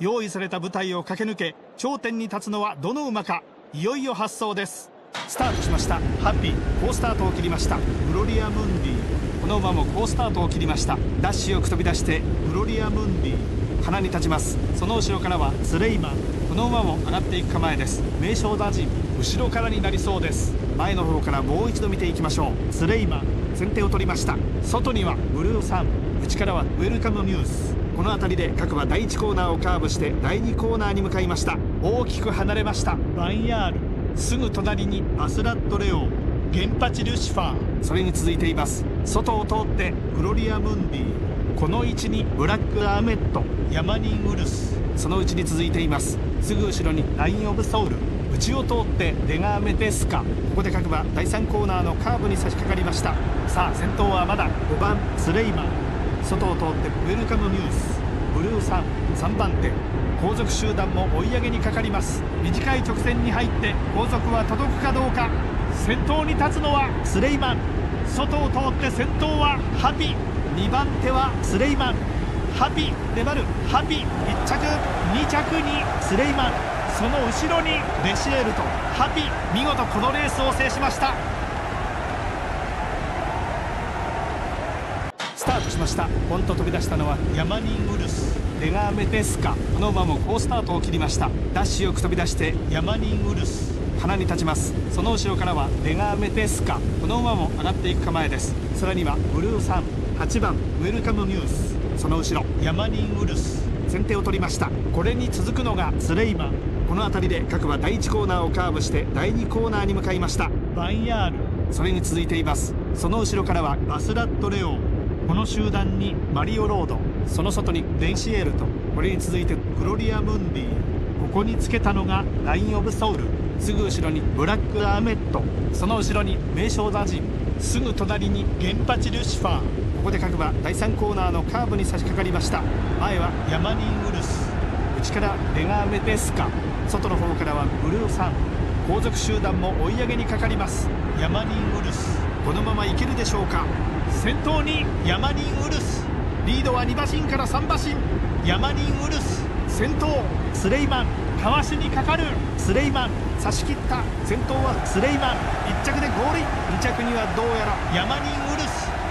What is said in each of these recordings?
用意された舞台を駆け抜け頂点に立つのはどの馬かいよいよ発走です。スタートしました。ハッピー。好スタートを切りました。グロリアムンディ。この馬も好スタートを切りました。ダッシュよく飛び出してグロリアムンディ。鼻に立ちます。その後ろからはスレイマン。この馬も上がっていく構えです。名称打陣後ろからになりそうです。前の方からもう一度見ていきましょう。スレイマン先手を取りました。外にはブルーサン。内からはウェルカムニュース。この辺りで各馬第1コーナーをカーブして第2コーナーに向かいました。大きく離れました。バンヤール。すぐ隣にアスラットレオ原発ルシファー。それに続いています。外を通ってグロリアムンディ。この位置にブラックアーメットヤマニンウルス。そのうちに続いています。すぐ後ろにラインオブソウル。内を通ってデガーメテスカ。ここで各馬第3コーナーのカーブに差し掛かりました。さあ先頭はまだ5番スレイマン。外を通ってウェルカムニュース。ブルーサン3番手。後続集団も追い上げにかかります。短い直線に入って後続は届くかどうか。先頭に立つのはスレイマン。外を通って先頭はハピ。2番手はスレイマンハピ粘るハピ1着2着にスレイマン。その後ろにレシエルとハピ見事このレースを制しました。スタートしました。ポンと飛び出したのはヤマニンウルスレガーメテスカ。この馬も好スタートを切りました。ダッシュよく飛び出してヤマニンウルス。鼻に立ちます。その後ろからはレガーメテスカ。この馬も上がっていく構えです。さらにはブルーサン。8番ウェルカムニュース。その後ろヤマニンウルス。先手を取りました。これに続くのがスレイマン。この辺りで各馬第1コーナーをカーブして第2コーナーに向かいました。バンヤール。それに続いています。その後ろからはバスラットレオこの集団にマリオロード。その外にデンシエルと。これに続いてグロリア・ムンディここにつけたのがライン・オブ・ソウル。すぐ後ろにブラック・アーメット。その後ろに名称座人すぐ隣にゲンパチ・ルシファー。ここで各馬第3コーナーのカーブに差し掛かりました。前はヤマニン・ウルス。内からレガーメテスカ。外の方からはブルーサン。後続集団も追い上げにかかります。ヤマニン・ウルス。このままいけるでしょうか。先頭にヤマニンウルス。リードは2馬身から3馬身。ヤマニンウルス。先頭スレイマンかわしにかかる。スレイマン差し切った。先頭はスレイマン1着で合輪2着にはどうやらヤマニンウル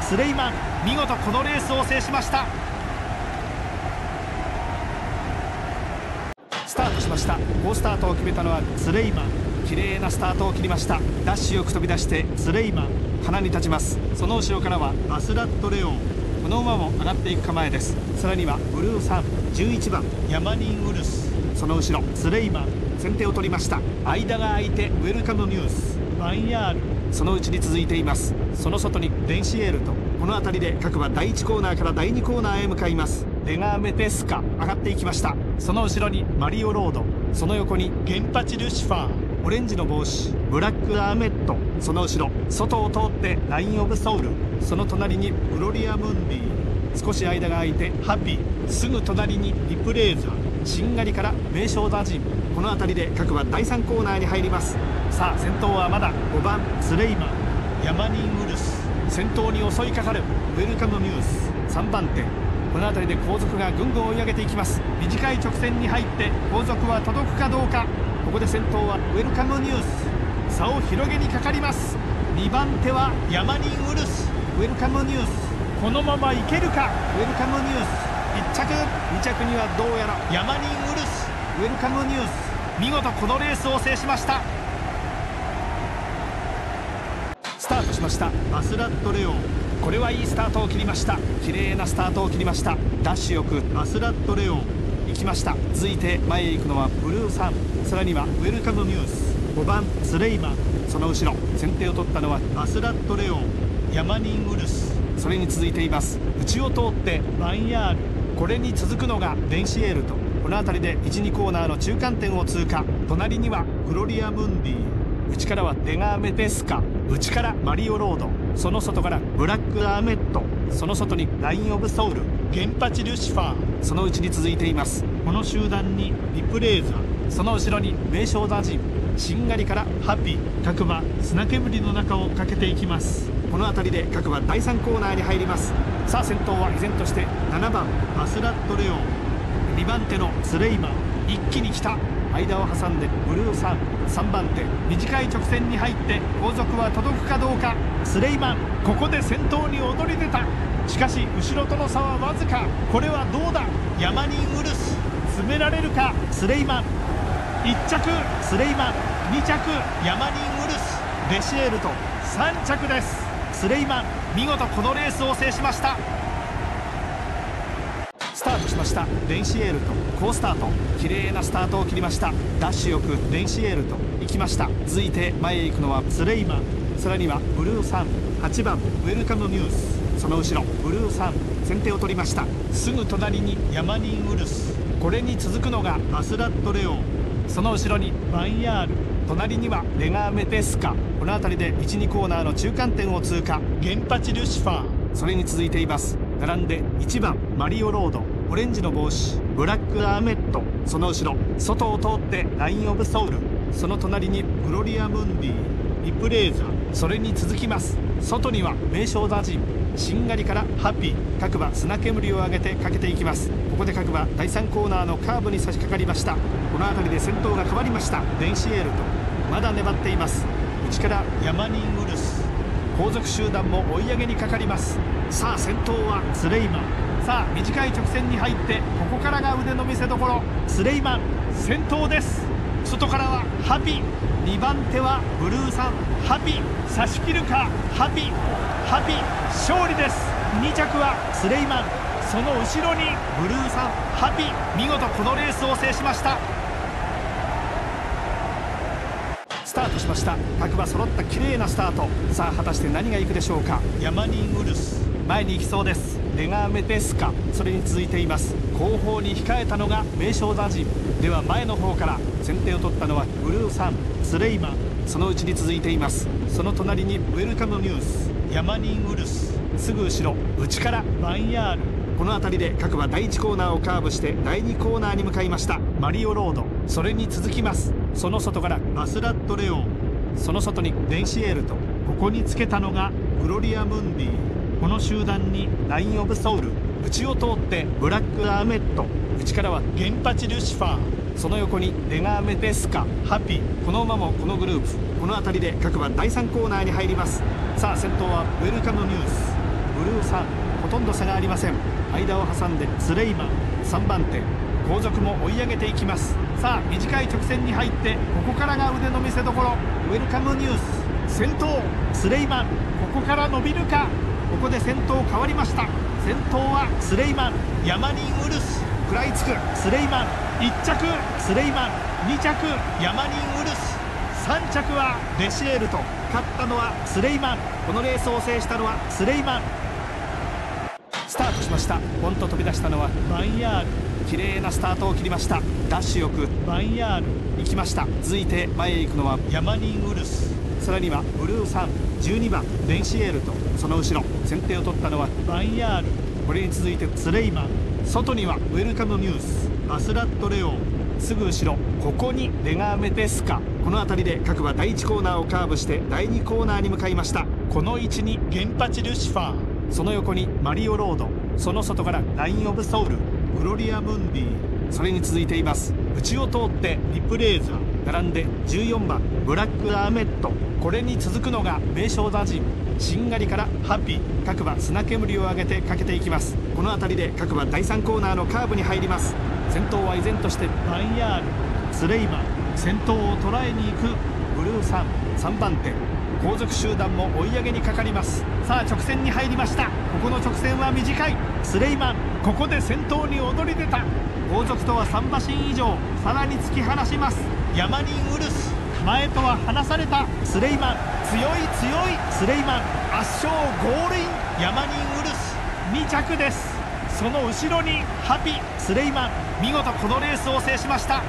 ス。スレイマン見事このレースを制しました。スタートしました。好スタートを決めたのはスレイマン。綺麗なスタートを切りました。ダッシュよく飛び出してスレイマンハナに立ちます。その後ろからはバスラットレオン。この馬も上がっていく構えです。さらにはブルーサン11番ヤマニンウルス。その後ろスレイマン。先手を取りました。間が空いてウェルカムニュース。ヴァンヤール。そのうちに続いています。その外にデンシエールと。この辺りで各馬第1コーナーから第2コーナーへ向かいます。レガーメテスカ上がっていきました。その後ろにマリオロード。その横にゲンパチルシファー。オレンジの帽子ブラックアーメットその後ろ外を通ってライン・オブ・ソウルその隣にグロリア・ムンディ少し間が空いてハッピー。すぐ隣にリプレーザーしんがりから名称打陣この辺りで各馬第3コーナーに入ります。さあ先頭はまだ5番スレイマンヤマニン・ウルス。先頭に襲いかかるウェルカム・ニュース。3番手。この辺りで後続がぐんぐん追い上げていきます。短い直線に入って後続は届くかどうか。ここで先頭はウェルカムニュース。差を広げにかかります。2番手はヤマニンウルス。ウェルカムニュース。このままいけるか。ウェルカムニュース。1着。2着にはどうやらヤマニンウルス。ウェルカムニュース。見事このレースを制しました。スタートしました。バスラットレオン。これはいいスタートを切りました。綺麗なスタートを切りました。ダッシュよく。バスラットレオン。行きました。続いて前へ行くのはブルーサン。さらにはウェルカムニュース。5番スレイマン。その後ろ。先手を取ったのはバスラットレオン。ヤマニンウルス。それに続いています。内を通ってヴァンヤール。これに続くのがデンシエールと。この辺りで12コーナーの中間点を通過。隣にはグロリア・ムンディ。内からはデガーメテスカ。内からマリオロード。その外からブラック・アーメット。その外にライン・オブ・ソウル原八ルシファー。そのうちに続いています。この集団にリプレーザー。その後ろに名将座陣しんがりからハッピー各馬砂煙の中を駆けていきます。この辺りで各馬第3コーナーに入ります。さあ先頭は依然として7番バスラットレオン。2番手のスレイマン。一気に来た間を挟んでブルーさん3番手短い直線に入って後続は届くかどうか。スレイマンここで先頭に躍り出た。しかし後ろとの差はわずか。これはどうだ？ヤマニンウルス。詰められるか？スレイマン。1着。スレイマン。2着。ヤマニンウルス。レシエルと3着です。スレイマン見事このレースを制しました。ました。レンシエールと好スタート。綺麗なスタートを切りました。ダッシュよくレンシエールと行きました。続いて前へ行くのはスレイマン。さらにはブルーさん8番ウェルカムニュース。その後ろブルーさん先手を取りました。すぐ隣にヤマニンウルス。これに続くのがバスラットレオン。その後ろにバンヤール。隣にはレガーメテスカ。この辺りで12コーナーの中間点を通過。原八ルシファー。それに続いています。並んで1番マリオロード。オレンジの帽子ブラックアーメットその後ろ外を通ってライン・オブ・ソウルその隣にグロリア・ムンディリプレーザーそれに続きます。外には名将座陣しんがりからハッピー各馬砂煙を上げてかけていきます。ここで各馬第3コーナーのカーブに差し掛かりました。この辺りで先頭が変わりました。デンシエールとまだ粘っています。内からヤマニンウルス後続集団も追い上げにかかります。さあ先頭はスレイマン。さあ短い直線に入ってここからが腕の見せ所。スレイマン先頭です。外からはハピ。2番手はブルーさん。ハピ。差し切るか。ハピ。ハピ。勝利です。2着はスレイマン。その後ろにブルーさん。ハピ。見事このレースを制しました。スタートしました。各馬揃った綺麗なスタート。さあ果たして何がいくでしょうか。ヤマニンウルス。前に行きそうです。レガーメテスカそれに続いています。後方に控えたのが名将座陣では前の方から。先手を取ったのはブルーサンスレイマン。そのうちに続いています。その隣にウェルカムニュース。ヤマニンウルス。すぐ後ろ。内からバンヤール。この辺りで各馬第1コーナーをカーブして第2コーナーに向かいました。マリオロード。それに続きます。その外からバスラットレオン。その外にデンシエールと。ここにつけたのがグロリア・ムンディ。この集団にライン・オブ・ソウル内を通ってブラック・アーメット内からは原八ルシファーその横にレガーメテスカハピーこの馬もこのグループこの辺りで各馬第3コーナーに入ります。さあ先頭はウェルカムニュース。ブルーさんほとんど差がありません。間を挟んでスレイマン3番手。後続も追い上げていきます。さあ短い直線に入ってここからが腕の見せ所。ウェルカムニュース。先頭スレイマン。ここから伸びるか？ここで先頭変わりました。先頭はスレイマンヤマニンウルス食らいつく。スレイマン1着。スレイマン2着。ヤマニンウルス3着はレシエルと。勝ったのはスレイマン。このレースを制したのはスレイマン。スタートしました。ポンと飛び出したのはバンヤール。綺麗なスタートを切りました。ダッシュよくバンヤール。行きました。続いて前へ行くのはヤマニンウルス。さらにはブルーさん12番レンシエールとその後ろ先手を取ったのはバンヤール。これに続いてスレイマン。外にはウェルカムニュース。バスラットレオ。すぐ後ろここにレガーメテスカ。この辺りで各馬第1コーナーをカーブして第2コーナーに向かいました。この位置に原八ルシファー。その横にマリオロード。その外からライン・オブ・ソウル。グロリア・ムンディそれに続いています。内を通ってリプレーザー並んで14番ブラック・アーメット。これに続くのが名将座陣しんがりからハッピー各馬砂煙を上げてかけていきます。この辺りで各馬第3コーナーのカーブに入ります。先頭は依然としてバンヤールスレイマン先頭を捉えに行く。ルーさん3番手。後続集団も追い上げにかかります。さあ直線に入りました。ここの直線は短い。スレイマンここで先頭に躍り出た。後続とは3馬身以上。さらに突き放します。ヤマニンウルス前とは離された。スレイマン強い強い。スレイマン圧勝ゴールイン。ヤマニンウルス2着です。その後ろにハピ。スレイマン見事このレースを制しました。